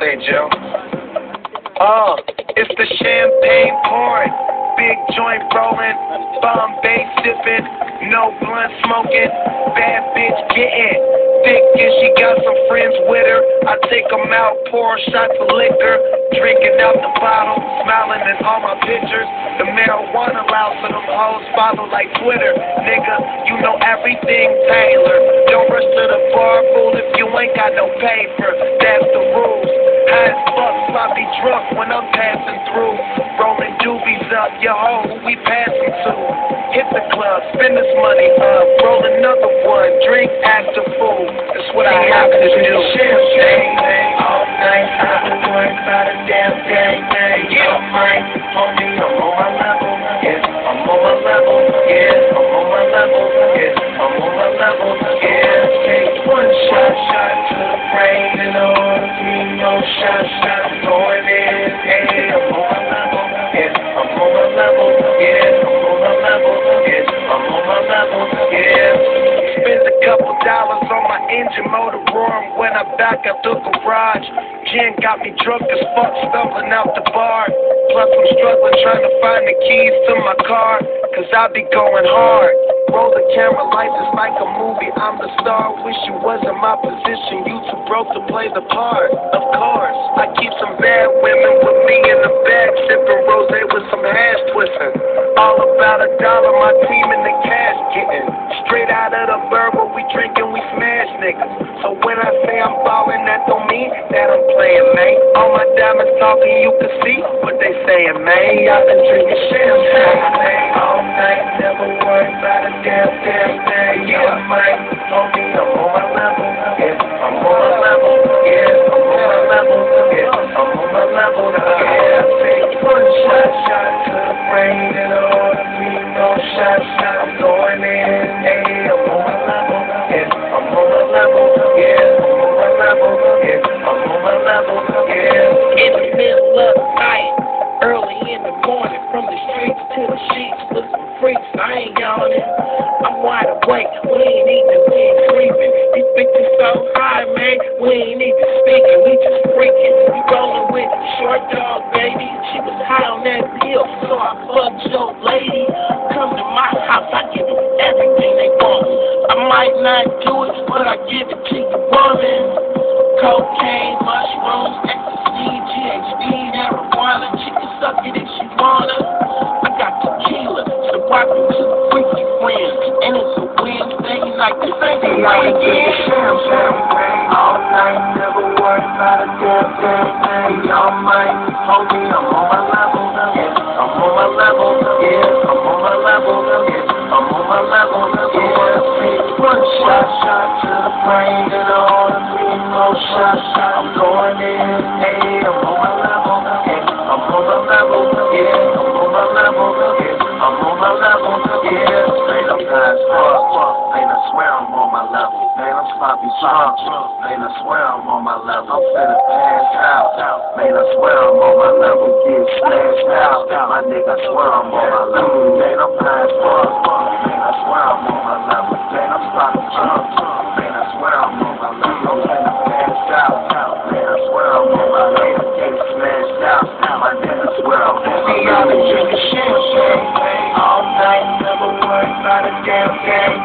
ahead, Joe. Oh, it's the champagne pouring, big joint rolling, Bombay sipping, no blunt smoking, bad bitch getting thick and she got some friends with her. I take them out, pour shots of liquor, drinking out the bottle, smiling in all my pictures. The marijuana loud so them hoes follow like Twitter. Nigga, you know everything Taylor. Don't rush to the bar, fool, if you ain't got no paper. Drunk when I'm passing through. Rolling doobies up, yo ho, who we passing to? Hit the club, spend this money up, roll another one, drink, act a fool. That's what I have to do. Engine motor roaring when I back out the garage. Gin got me drunk as fuck, stumbling out the bar. Plus I'm struggling trying to find the keys to my car, cause I be going hard. Roll the camera lights, it's like a movie. I'm the star. Wish you was in my position. You too broke to play the part. Of course, I keep some bad women you can see what they saying, man. I've been drinking champagne all night, never worry about a damn damn I ain't yawning. I'm wide awake. We ain't eating, we ain't sleeping. These bitches so high, man. We ain't even speaking. We just freaking. We rolling with short dog, baby. She was high on that pill, so I fucked your lady. Come to my house, I give them everything they want. I might not do it, but I give it to you, woman. Cocaine, mushrooms, ecstasy, GHB, I'm on my level. I'm on my level. I'm on my level. I'm on my level. One shot, shot to the brain and swear I'm on my level. Man, I'm sloppy drunk. Man, I swear I'm on my level. I'm finna pass out. Man, I swear I'm on my level. Get slashed out. My nigga, I swear I'm on my level. Man, I'm high as fuck. I'm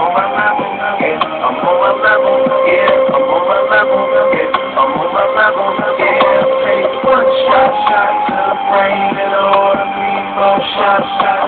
on my level. Yeah, I'm on my level. Yeah, I'm on my level. Yeah, I'm on my level. Yeah, take one shot, shot to the brain and all. Shot, shot,